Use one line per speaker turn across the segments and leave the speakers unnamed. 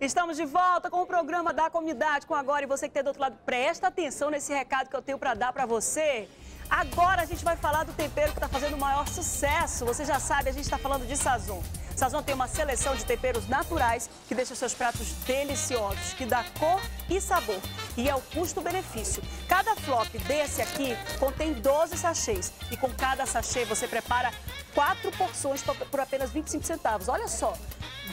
Estamos de volta com o programa da comunidade com agora e você que está do outro lado, presta atenção nesse recado que eu tenho para dar para você. Agora a gente vai falar do tempero que está fazendo o maior sucesso. Você já sabe, a gente está falando de Sazon. Sazon tem uma seleção de temperos naturais que deixa seus pratos deliciosos, que dá cor e sabor. E é o custo-benefício. Cada flop desse aqui contém 12 sachês. E com cada sachê você prepara quatro porções por apenas 25 centavos. Olha só,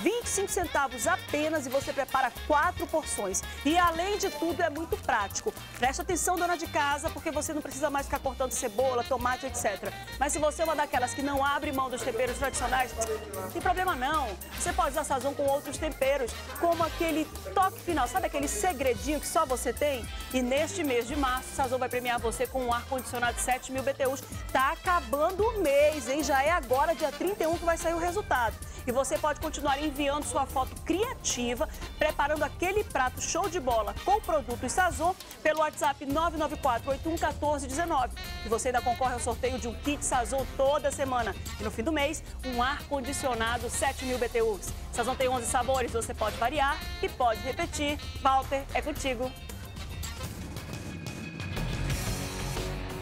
25 centavos apenas e você prepara quatro porções. E além de tudo, é muito prático. Preste atenção, dona de casa, porque você não precisa mais ficar cortando cebola, tomate, etc. Mas se você é uma daquelas que não abre mão dos temperos tradicionais, não tem problema não. Você pode usar sazon com outros temperos, como aquele toque final, sabe aquele segredinho que só você tem? E neste mês de março, Sazon vai premiar você com um ar-condicionado de 7 mil BTUs. Tá acabando o mês, hein? Já é agora, dia 31, que vai sair o resultado. E você pode continuar enviando sua foto criativa, preparando aquele prato show de bola com produtos Sazon pelo WhatsApp 994-811419. E você ainda concorre ao sorteio de um kit Sazon toda semana. E no fim do mês, um ar-condicionado 7 mil BTUs. Sazon tem 11 sabores, você pode variar e pode repetir. Walter, é contigo.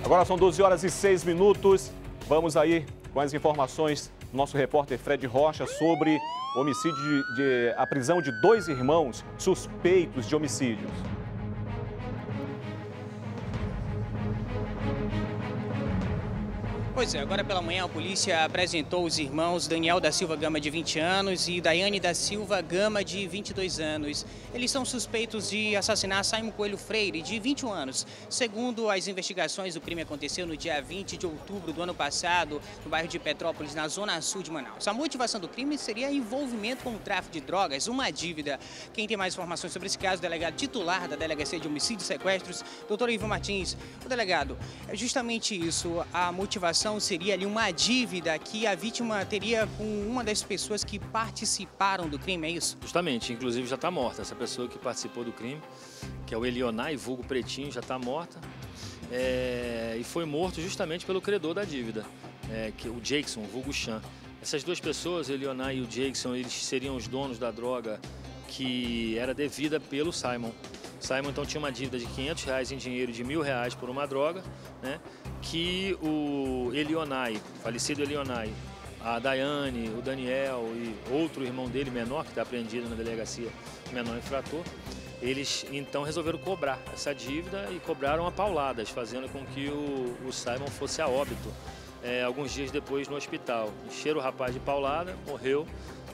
Agora são 12 horas e 6 minutos. Vamos aí com as informações nosso repórter Fred Rocha sobre homicídio de, de, a prisão de dois irmãos suspeitos de homicídios.
Pois é, agora pela manhã a polícia apresentou os irmãos Daniel da Silva Gama, de 20 anos, e Daiane da Silva Gama, de 22 anos. Eles são suspeitos de assassinar Simon Coelho Freire, de 21 anos. Segundo as investigações, o crime aconteceu no dia 20 de outubro do ano passado, no bairro de Petrópolis, na zona sul de Manaus. A motivação do crime seria envolvimento com o tráfico de drogas, uma dívida. Quem tem mais informações sobre esse caso, o delegado titular da Delegacia de Homicídios e Sequestros, doutor Ivo Martins. O delegado, é justamente isso, a motivação seria ali uma dívida que a vítima teria com uma das pessoas que participaram do crime, é isso?
Justamente, inclusive já está morta. Essa pessoa que participou do crime, que é o Elionai, vulgo Pretinho, já está morta. É, e foi morto justamente pelo credor da dívida, é, que o Jackson, vulgo Chan. Essas duas pessoas, o Elionai e o Jackson, eles seriam os donos da droga que era devida pelo Simon. Simon então tinha uma dívida de 500 reais em dinheiro de mil reais por uma droga, né? Que o Elionai, falecido Elionai, a Daiane, o Daniel e outro irmão dele, menor, que está apreendido na delegacia, menor infrator, eles então resolveram cobrar essa dívida e cobraram a pauladas, fazendo com que o, o Simon fosse a óbito é, alguns dias depois no hospital. Encheram o rapaz de paulada, morreu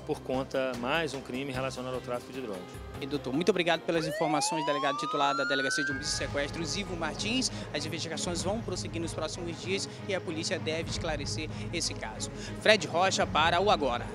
por conta mais um crime relacionado ao tráfico de drogas.
E, doutor, muito obrigado pelas informações, delegado titular da Delegacia de Homicídios e Sequestros, Ivo Martins. As investigações vão prosseguir nos próximos dias e a polícia deve esclarecer esse caso. Fred Rocha para o Agora.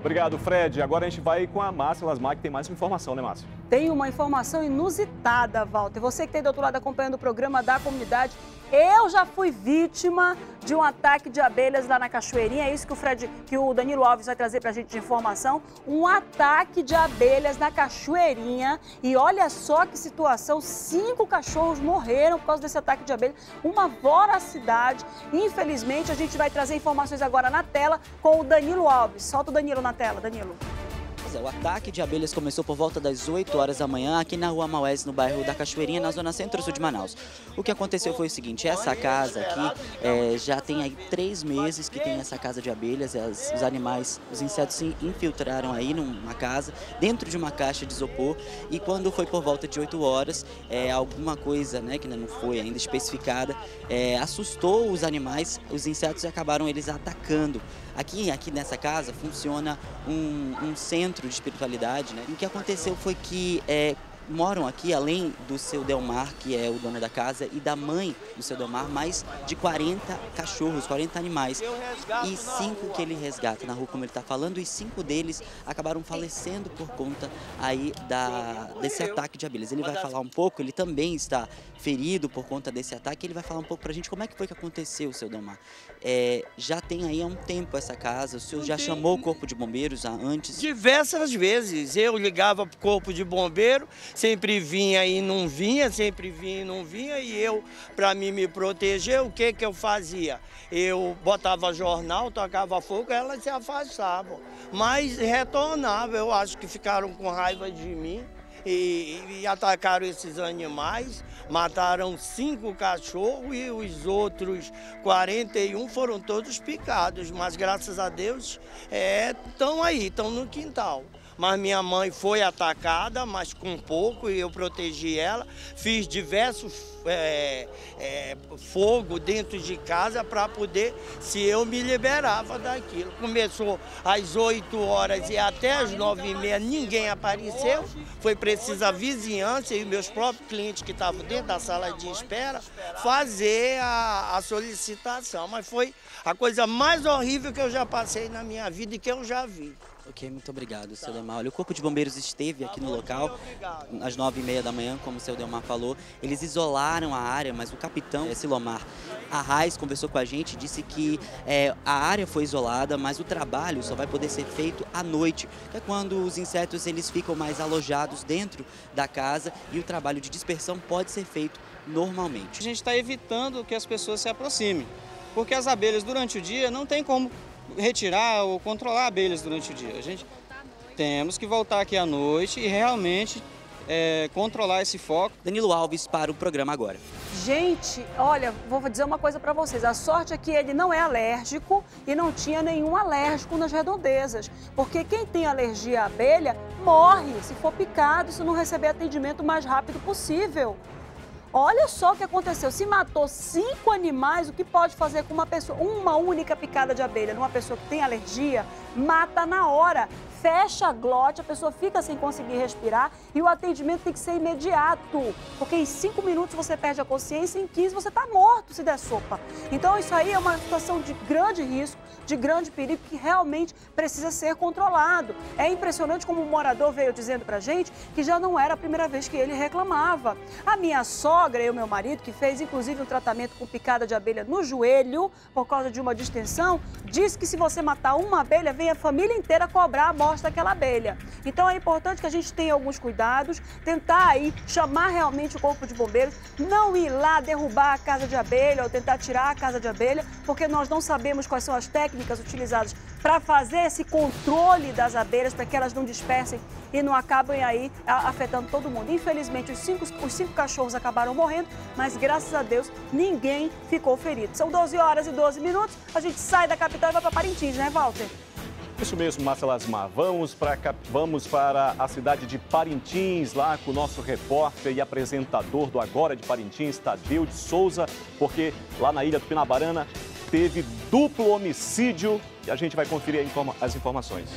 Obrigado, Fred. Agora a gente vai com a Márcia Lasmar, que tem mais informação, né, Márcia?
Tem uma informação inusitada, Walter. Você que tem do outro lado acompanhando o programa da comunidade, eu já fui vítima de um ataque de abelhas lá na Cachoeirinha. É isso que o Fred, que o Danilo Alves vai trazer para a gente de informação. Um ataque de abelhas na Cachoeirinha. E olha só que situação: cinco cachorros morreram por causa desse ataque de abelhas. Uma voracidade. Infelizmente, a gente vai trazer informações agora na tela com o Danilo Alves. Solta o Danilo na tela, Danilo.
É, o ataque de abelhas começou por volta das 8 horas da manhã aqui na rua Maués, no bairro da Cachoeirinha, na zona centro-sul de Manaus. O que aconteceu foi o seguinte, essa casa aqui é, já tem aí três meses que tem essa casa de abelhas, as, os animais, os insetos se infiltraram aí numa casa, dentro de uma caixa de isopor, e quando foi por volta de 8 horas, é, alguma coisa, né, que não foi ainda especificada, é, assustou os animais, os insetos acabaram eles atacando Aqui, aqui nessa casa funciona um, um centro de espiritualidade, né? E o que aconteceu foi que é, moram aqui, além do seu Delmar, que é o dono da casa, e da mãe do seu Delmar, mais de 40 cachorros, 40 animais. E cinco que ele resgata na rua, como ele está falando, e cinco deles acabaram falecendo por conta aí da, desse ataque de abelhas. Ele vai falar um pouco, ele também está ferido por conta desse ataque, ele vai falar um pouco para a gente como é que foi que aconteceu, seu Delmar. É, já tem aí há um tempo essa casa, o senhor já chamou o corpo de bombeiros antes?
Diversas vezes. Eu ligava para o corpo de bombeiro, sempre vinha e não vinha, sempre vinha e não vinha, e eu, para mim me proteger, o que que eu fazia? Eu botava jornal, tocava fogo, elas se afastavam, mas retornavam, eu acho que ficaram com raiva de mim, e, e, atacaram esses animais, mataram cinco cachorros e os outros 41 foram todos picados, mas graças a Deus estão é, aí, estão no quintal mas minha mãe foi atacada, mas com pouco, e eu protegi ela. Fiz diversos é, é, fogo dentro de casa para poder, se eu me liberava daquilo. Começou às 8 horas e até às 9 e meia ninguém apareceu. Foi preciso a vizinhança e meus próprios clientes que estavam dentro da sala de espera fazer a, a solicitação. Mas foi a coisa mais horrível que eu já passei na minha vida e que eu já vi.
Ok, muito obrigado, seu Delmar. Olha, o Corpo de Bombeiros esteve aqui no local às nove e meia da manhã, como o seu Delmar falou. Eles isolaram a área, mas o capitão Silomar Arraes conversou com a gente e disse que é, a área foi isolada, mas o trabalho só vai poder ser feito à noite, que é quando os insetos eles ficam mais alojados dentro da casa e o trabalho de dispersão pode ser feito normalmente.
A gente está evitando que as pessoas se aproximem, porque as abelhas durante o dia não tem como retirar ou controlar abelhas durante o dia. A gente temos que voltar aqui à noite e realmente é, controlar esse foco.
Danilo Alves para o programa agora.
Gente, olha, vou dizer uma coisa para vocês. A sorte é que ele não é alérgico e não tinha nenhum alérgico nas redondezas. Porque quem tem alergia à abelha morre se for picado, se não receber atendimento o mais rápido possível. Olha só o que aconteceu. Se matou cinco animais, o que pode fazer com uma pessoa, uma única picada de abelha numa pessoa que tem alergia, mata na hora fecha a glote, a pessoa fica sem conseguir respirar e o atendimento tem que ser imediato, porque em 5 minutos você perde a consciência e em 15 você está morto se der sopa. Então isso aí é uma situação de grande risco, de grande perigo que realmente precisa ser controlado. É impressionante como o morador veio dizendo pra gente que já não era a primeira vez que ele reclamava. A minha sogra e o meu marido, que fez inclusive um tratamento com picada de abelha no joelho por causa de uma distensão, disse que se você matar uma abelha, vem a família inteira cobrar a morte daquela abelha. Então é importante que a gente tenha alguns cuidados, tentar aí chamar realmente o corpo de bombeiros, não ir lá derrubar a casa de abelha ou tentar tirar a casa de abelha, porque nós não sabemos quais são as técnicas utilizadas para fazer esse controle das abelhas, para que elas não dispersem e não acabem aí afetando todo mundo. Infelizmente, os cinco, os cinco cachorros acabaram morrendo, mas graças a Deus ninguém ficou ferido. São 12 horas e 12 minutos, a gente sai da capital e vai para Parintins, né, Walter?
Isso mesmo, Márcia Lasmar. Vamos para, vamos para a cidade de Parintins, lá com o nosso repórter e apresentador do Agora de Parintins, Tadeu de Souza, porque lá na ilha do Pinabarana teve duplo homicídio e a gente vai conferir as informações.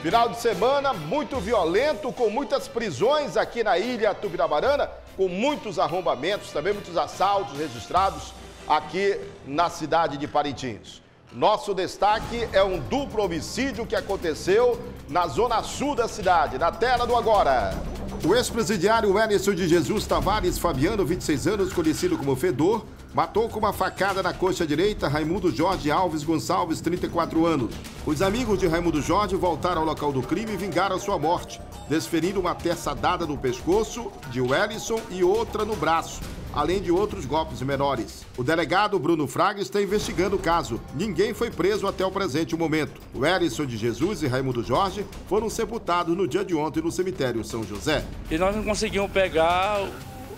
Final de semana muito violento, com muitas prisões aqui na ilha Tupinabarana, com muitos arrombamentos, também muitos assaltos registrados aqui na cidade de Parintins. Nosso destaque é um duplo homicídio que aconteceu na zona sul da cidade. Na tela do agora. O ex-presidiário Wellington de Jesus Tavares Fabiano, 26 anos, conhecido como Fedor, matou com uma facada na coxa direita Raimundo Jorge Alves Gonçalves, 34 anos. Os amigos de Raimundo Jorge voltaram ao local do crime e vingaram sua morte, desferindo uma terça dada no pescoço de Wellington e outra no braço além de outros golpes menores. O delegado Bruno Fraga está investigando o caso. Ninguém foi preso até o presente momento. O Erison de Jesus e Raimundo Jorge foram sepultados no dia de ontem no cemitério São José.
E nós não conseguimos pegar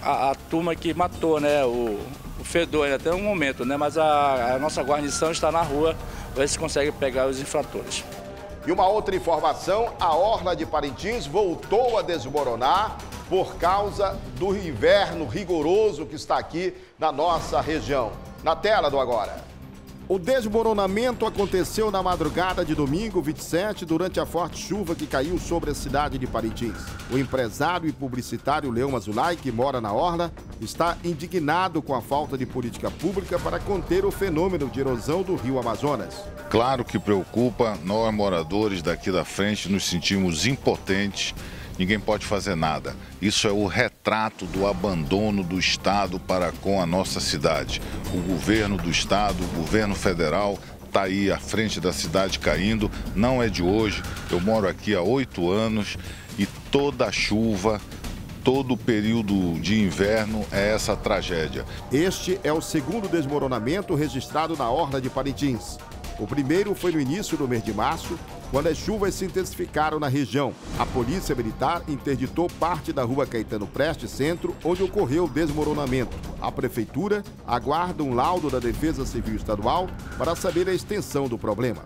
a, a turma que matou, né, o, o Fedor até um momento, né, mas a, a nossa guarnição está na rua, ver se consegue pegar os infratores.
E uma outra informação, a Orla de Parintins voltou a desmoronar por causa do inverno rigoroso que está aqui na nossa região. Na tela do agora. O desmoronamento aconteceu na madrugada de domingo 27, durante a forte chuva que caiu sobre a cidade de Parintins. O empresário e publicitário Leão Azulay, que mora na Orla, está indignado com a falta de política pública para conter o fenômeno de erosão do rio Amazonas.
Claro que preocupa, nós moradores daqui da frente nos sentimos impotentes ninguém pode fazer nada. Isso é o retrato do abandono do Estado para com a nossa cidade. O governo do Estado, o governo federal, está aí à frente da cidade caindo, não é de hoje. Eu moro aqui há oito anos e toda chuva, todo período de inverno é essa tragédia.
Este é o segundo desmoronamento registrado na Orla de Parintins. O primeiro foi no início do mês de março, quando as chuvas se intensificaram na região. A Polícia Militar interditou parte da rua Caetano Preste Centro, onde ocorreu o desmoronamento. A Prefeitura aguarda um laudo da Defesa Civil Estadual para saber a extensão do problema.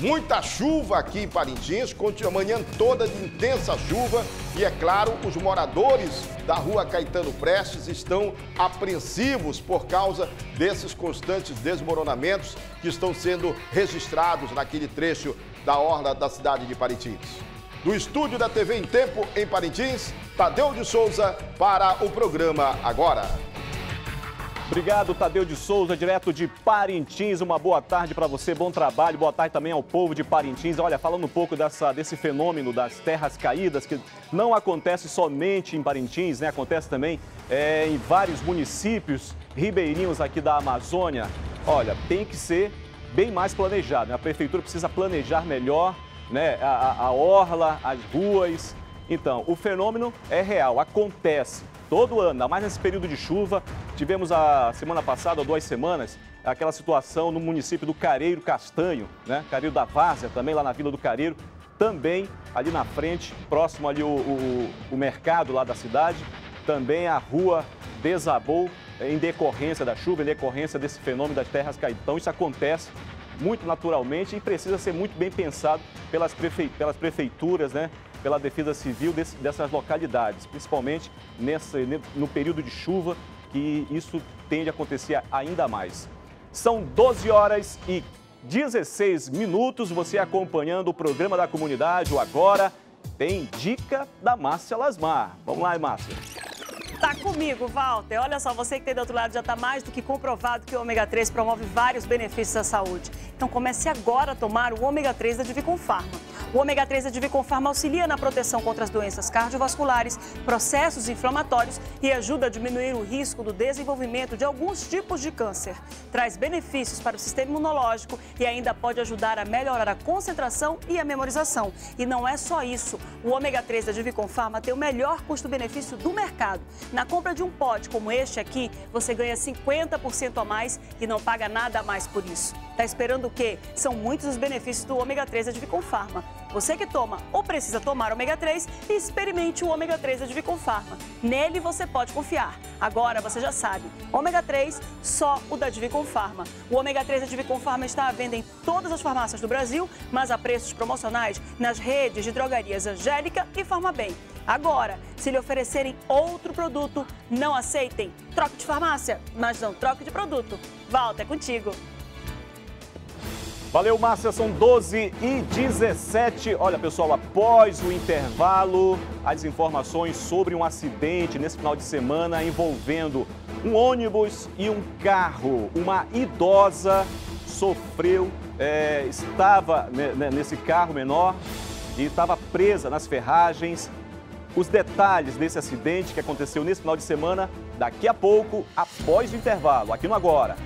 Muita chuva aqui em Parintins, continua a manhã toda de intensa chuva e, é claro, os moradores da rua Caetano Prestes estão apreensivos por causa desses constantes desmoronamentos que estão sendo registrados naquele trecho da orla da cidade de Parintins. Do estúdio da TV em Tempo, em Parintins, Tadeu de Souza para o programa Agora.
Obrigado, Tadeu de Souza, direto de Parintins. Uma boa tarde para você, bom trabalho. Boa tarde também ao povo de Parintins. Olha, falando um pouco dessa, desse fenômeno das terras caídas, que não acontece somente em Parintins, né? Acontece também é, em vários municípios ribeirinhos aqui da Amazônia. Olha, tem que ser bem mais planejado. Né? A prefeitura precisa planejar melhor né? a, a, a orla, as ruas. Então, o fenômeno é real, acontece todo ano, ainda mais nesse período de chuva. Tivemos a semana passada, ou duas semanas, aquela situação no município do Careiro Castanho, né? Careiro da Várzea, também lá na Vila do Careiro. Também ali na frente, próximo ali o, o, o mercado lá da cidade, também a rua desabou em decorrência da chuva, em decorrência desse fenômeno das terras caídas. Então isso acontece muito naturalmente e precisa ser muito bem pensado pelas, prefe... pelas prefeituras, né? Pela Defesa Civil desse, dessas localidades, principalmente nessa, no período de chuva, que isso tende a acontecer ainda mais. São 12 horas e 16 minutos, você acompanhando o programa da comunidade, o Agora, tem dica da Márcia Lasmar. Vamos lá, Márcia.
Tá comigo, Walter. Olha só, você que tem do outro lado já está mais do que comprovado que o ômega 3 promove vários benefícios à saúde. Então comece agora a tomar o ômega 3 da Divicon Pharma. O ômega 3 da Divicon Pharma auxilia na proteção contra as doenças cardiovasculares, processos inflamatórios e ajuda a diminuir o risco do desenvolvimento de alguns tipos de câncer. Traz benefícios para o sistema imunológico e ainda pode ajudar a melhorar a concentração e a memorização. E não é só isso. O ômega 3 da Divicon Pharma tem o melhor custo-benefício do mercado. Na compra de um pote como este aqui, você ganha 50% a mais e não paga nada a mais por isso. Tá esperando o quê? São muitos os benefícios do ômega 3 da Divicon Pharma. Você que toma ou precisa tomar ômega 3, experimente o ômega 3 da Divicon Pharma. Nele você pode confiar. Agora você já sabe, ômega 3, só o da Divicon Pharma. O ômega 3 da Divicon Pharma está à venda em todas as farmácias do Brasil, mas a preços promocionais nas redes de drogarias Angélica e Farmabem. Agora, se lhe oferecerem outro produto, não aceitem. Troque de farmácia, mas não troque de produto. Walter, é contigo.
Valeu, Márcia, são 12 e 17. Olha, pessoal, após o intervalo, as informações sobre um acidente nesse final de semana envolvendo um ônibus e um carro. Uma idosa sofreu, é, estava nesse carro menor e estava presa nas ferragens os detalhes desse acidente que aconteceu nesse final de semana, daqui a pouco, após o intervalo, aqui no Agora.